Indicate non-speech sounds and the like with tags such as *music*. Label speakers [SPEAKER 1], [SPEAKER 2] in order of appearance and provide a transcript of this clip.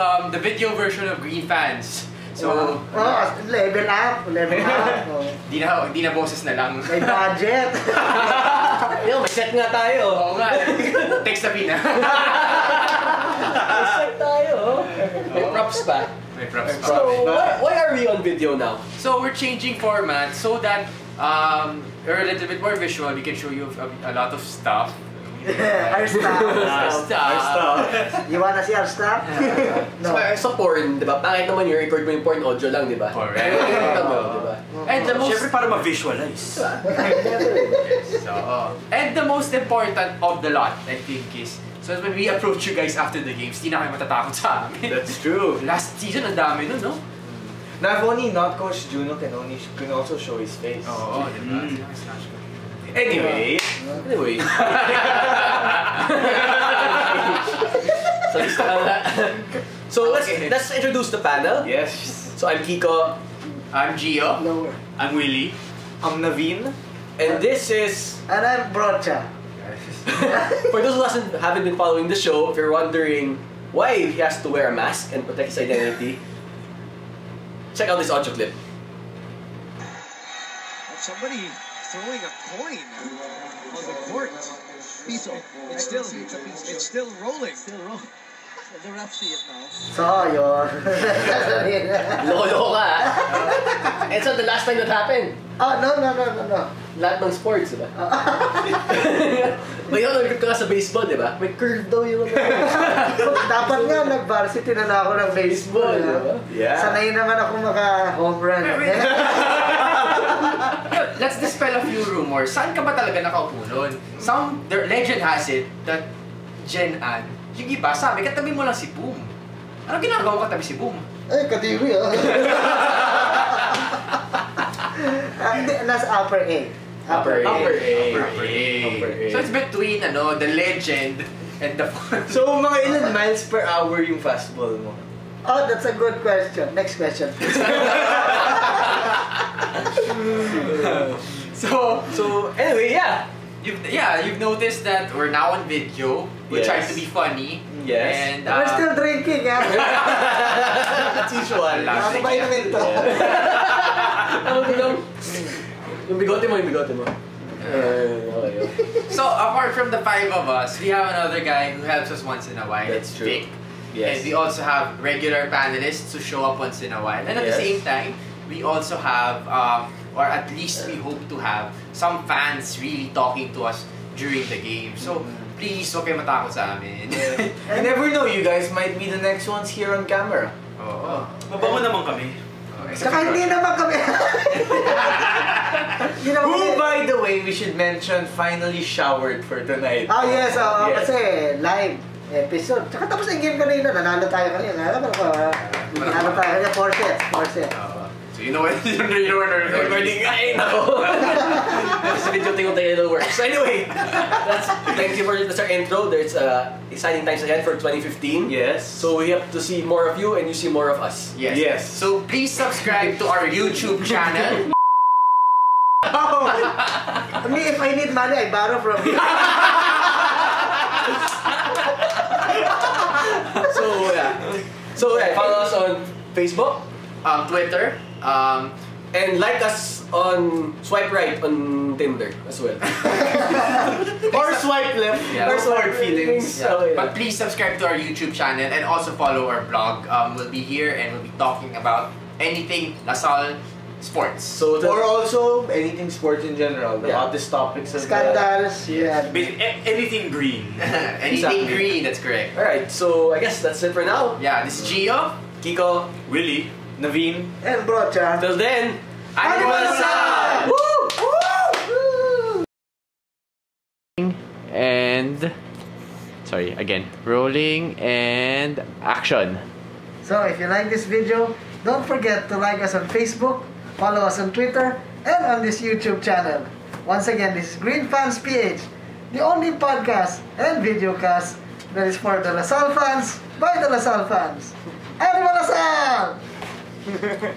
[SPEAKER 1] um, the video version of Green Fans. So,
[SPEAKER 2] Oh, level up, level up. Oh. *laughs*
[SPEAKER 1] di na, di na boses na lang.
[SPEAKER 2] May budget. *laughs*
[SPEAKER 3] Yo, may set nga tayo.
[SPEAKER 1] Oo nga. Text na pina.
[SPEAKER 3] May set tayo. May props pa.
[SPEAKER 1] May props pa.
[SPEAKER 3] So, why, why are we on video now?
[SPEAKER 1] So we're changing format so that um, we're a little bit more visual. We can show you a, a lot of stuff.
[SPEAKER 2] Our staff.
[SPEAKER 1] Our stuff. *laughs*
[SPEAKER 2] You wanna see our staff?
[SPEAKER 3] So,
[SPEAKER 2] no.
[SPEAKER 3] sa porn, di ba? Pangit naman yung record mo yung porn audio lang, di ba?
[SPEAKER 1] Correct.
[SPEAKER 3] Kita mo, di ba?
[SPEAKER 1] And the most
[SPEAKER 4] Siyempre para ma-visualize.
[SPEAKER 1] so, and the most important of the lot, I think, is so when we approach you guys after the games, di na kayo matatakot sa amin.
[SPEAKER 4] That's true.
[SPEAKER 1] Last season, ang dami nun, no?
[SPEAKER 5] Not only not Coach Juno can only can also show his face.
[SPEAKER 1] Oo, di ba?
[SPEAKER 4] Mm.
[SPEAKER 1] Sino may slash ko?
[SPEAKER 4] Anyway,
[SPEAKER 3] Anyway. *laughs* so, lista ka na. So, let's,
[SPEAKER 1] Okay.
[SPEAKER 3] let's introduce the panel.
[SPEAKER 4] yes.
[SPEAKER 3] So, I'm Kiko,
[SPEAKER 1] I'm Gio.
[SPEAKER 2] Lower.
[SPEAKER 4] I'm Willie.
[SPEAKER 5] I'm Naveen.
[SPEAKER 3] and this is
[SPEAKER 2] And I'm Brocha. *laughs*
[SPEAKER 3] For those who hasn't, haven't been following the show, if you're wondering why he has to wear a mask and protect his identity, check out this audio clip.
[SPEAKER 6] Somebody throwing a coin on the court. Piso. It's still it's still rolling. Still rolling. *laughs* The ref see it now.
[SPEAKER 2] So, yun. *laughs*
[SPEAKER 3] Loko-loko ka, ah. *laughs* And so the last time that happened,
[SPEAKER 2] oh, no, no, no, no, no.
[SPEAKER 3] lahat ng sports, di ba? Ngayon, nag ka sa baseball, di ba? May curve daw yung ano.
[SPEAKER 2] Dapat nga, nag-varsity na na ako ng baseball.
[SPEAKER 3] Baseball,
[SPEAKER 2] ha?
[SPEAKER 4] Yeah.
[SPEAKER 2] Sanay naman ako maka-home run. *laughs*
[SPEAKER 1] Let's dispel a few rumors. Saan ka ba talaga nakaupo nun? Some, the legend has it that Jen Ann, yung iba sabi, katabi mo lang si Boom. Ano ginagawa mo katabi si Boom?
[SPEAKER 2] Ay, kadiri ah. *laughs* Ah, Hindi, nasa. Upper A.
[SPEAKER 3] Upper A.
[SPEAKER 4] Upper A.
[SPEAKER 1] Upper A. So it's between ano, the legend and the
[SPEAKER 5] So, mga *laughs* ilan miles per hour yung fastball mo?
[SPEAKER 2] Oh, that's a good question. Next question. *laughs*
[SPEAKER 1] So,
[SPEAKER 3] So, anyway, yeah.
[SPEAKER 1] you've, yeah, you've noticed that we're now on video. We
[SPEAKER 4] Yes.
[SPEAKER 1] try to be funny.
[SPEAKER 4] Yes.
[SPEAKER 1] And,
[SPEAKER 2] We're
[SPEAKER 1] uh,
[SPEAKER 2] still drinking, yeah. *laughs*
[SPEAKER 5] As usual.
[SPEAKER 1] Last *laughs*
[SPEAKER 2] Ano ba inumin to?
[SPEAKER 3] Ano yung Yung bigote mo, yung bigote mo. Uh, okay, okay.
[SPEAKER 1] So, apart from the five of us, we have another guy who helps us once in a while.
[SPEAKER 4] That's
[SPEAKER 1] It's
[SPEAKER 4] true.
[SPEAKER 1] Vic.
[SPEAKER 4] Yes.
[SPEAKER 1] And we also have regular panelists who show up once in a while. And at the same time, we also have, um, or at least we hope to have, some fans really talking to us during the game. So, mm-hmm. please, huwag kayo matakot sa amin. *laughs*
[SPEAKER 5] You never know, you guys might be the next ones here on camera.
[SPEAKER 1] Oo.
[SPEAKER 4] Mabango naman kami.
[SPEAKER 1] Oh, except
[SPEAKER 2] Saka hindi naman kami. *laughs* Hindi naman
[SPEAKER 5] Who, by the way, we should mention, finally showered for tonight.
[SPEAKER 2] Oh yes, oo,
[SPEAKER 5] Yes.
[SPEAKER 2] kasi live episode. Tsaka tapos yung game kanina, nanalo tayo kanina. Alam mo ko, nanalo tayo kanina, 4 sets, 4 sets.
[SPEAKER 1] Oo. So, you know when, you know when we're recording.
[SPEAKER 3] Ay, nako. *laughs* This video tingong tayo it'll work. So anyway, that's, thank you for that's our intro. There's uh, exciting times ahead for 2015.
[SPEAKER 5] Yes.
[SPEAKER 3] So we have to see more of you and you see more of us.
[SPEAKER 1] Yes.
[SPEAKER 5] Yes.
[SPEAKER 1] So, please subscribe to our YouTube channel. *laughs* *laughs*
[SPEAKER 2] Oh! I mean, if I need money, I borrow from you.
[SPEAKER 3] So yeah, follow us on Facebook
[SPEAKER 1] um, Twitter. Um,
[SPEAKER 3] and like us on Swipe Right on Tinder as well. *laughs*
[SPEAKER 5] Or swipe left.
[SPEAKER 1] Yeah.
[SPEAKER 5] Or swipe feelings.
[SPEAKER 1] Yeah.
[SPEAKER 3] Okay.
[SPEAKER 1] But please subscribe to our YouTube channel and also follow our blog. Um, we'll be here and we'll be talking about anything LaSalle sports.
[SPEAKER 3] So the,
[SPEAKER 5] Or also anything sports in general, the
[SPEAKER 3] Yeah.
[SPEAKER 5] hottest topics of
[SPEAKER 2] Scandals, yeah.
[SPEAKER 4] Basi- anything green. *laughs*
[SPEAKER 1] anything
[SPEAKER 3] Exactly.
[SPEAKER 1] green, that's correct.
[SPEAKER 3] Alright, so I guess that's it for now.
[SPEAKER 1] Yeah, this is Gio.
[SPEAKER 3] Kiko,
[SPEAKER 4] Willie.
[SPEAKER 5] Naveen.
[SPEAKER 2] And brocha.
[SPEAKER 3] till then,
[SPEAKER 1] Animo LaSalle! And sorry, again, rolling and action.
[SPEAKER 2] So if you like this video, don't forget to like us on Facebook, follow us on Twitter, and on this YouTube channel. Once again, this is Green Fans PH, the only podcast and videocast that is for the LaSalle fans by the LaSalle fans. Animal LaSalle! *laughs*